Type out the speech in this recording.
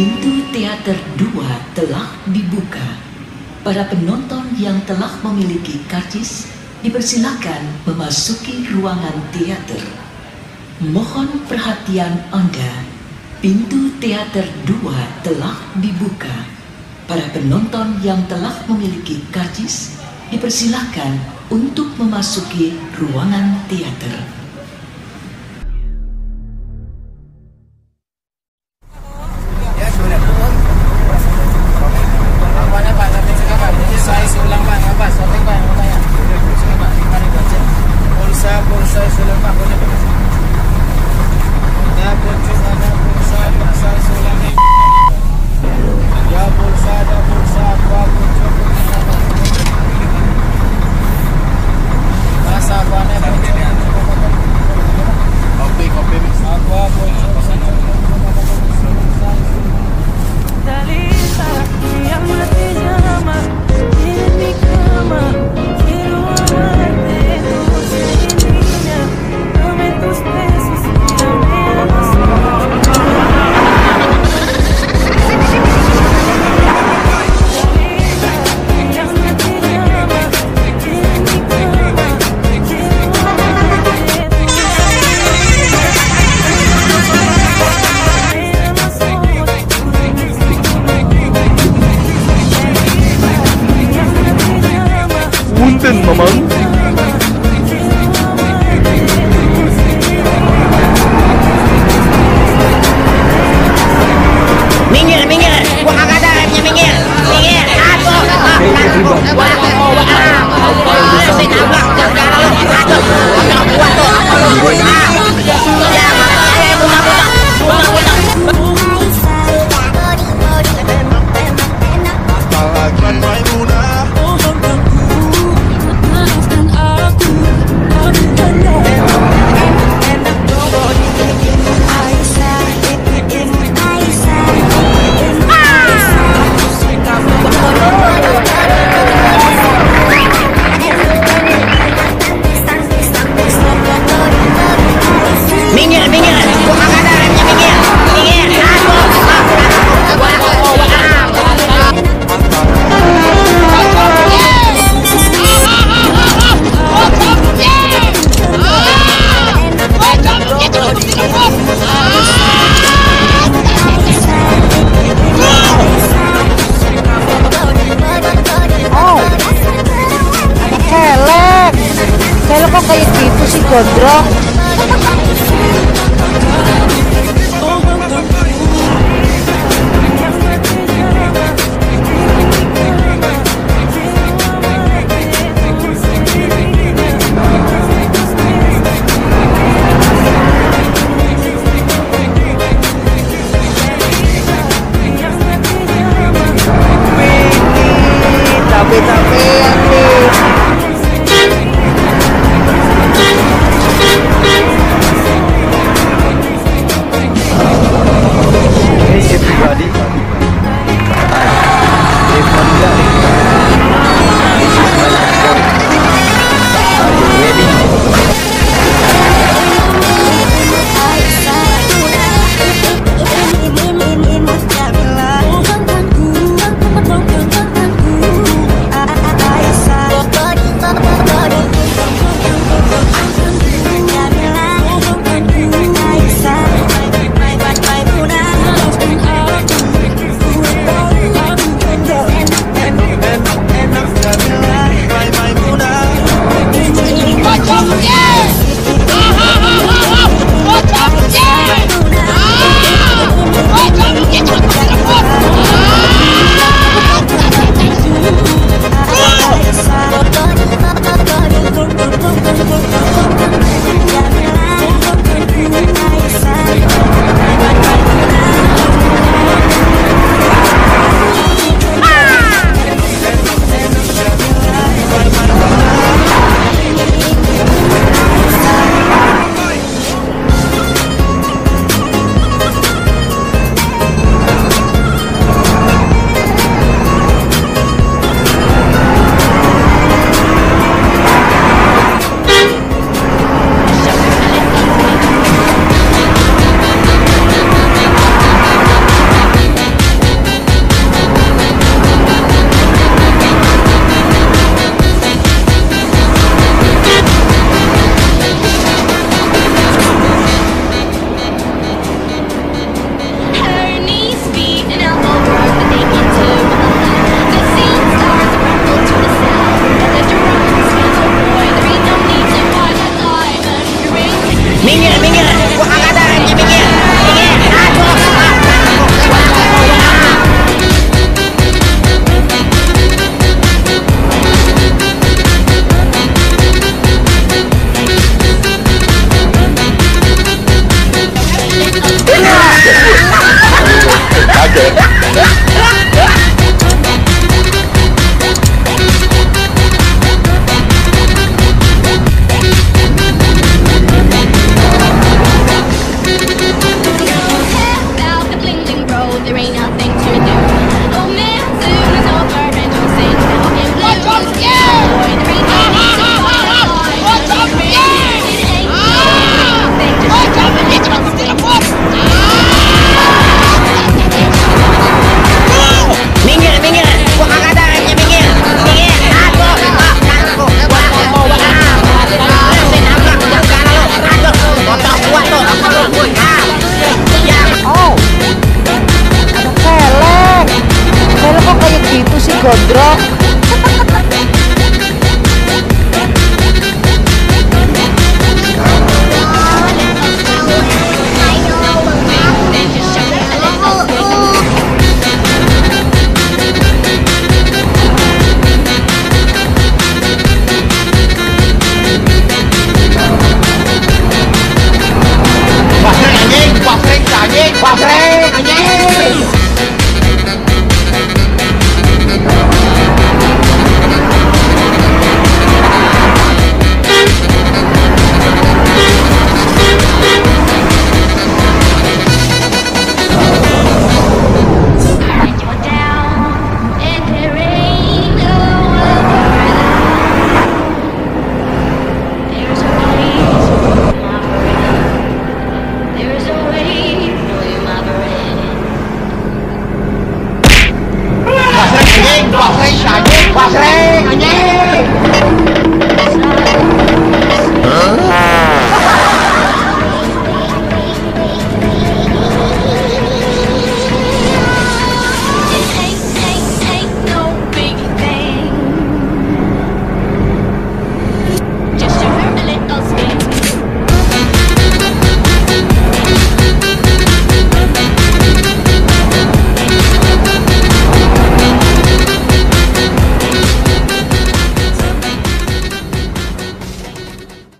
Pintu teater 2 telah dibuka. Para penonton yang telah memiliki karcis dipersilakan memasuki ruangan teater. Mohon perhatian Anda. Pintu teater 2 telah dibuka. Para penonton yang telah memiliki karcis dipersilakan untuk memasuki ruangan teater. Minggir, minggir. Gua kagak ada remnya minggir. Minggir. Aduh. Ah. Gua gua ah. Ah, saya nabrak gara-gara lu. Aduh. Gua tuh apa lu? otro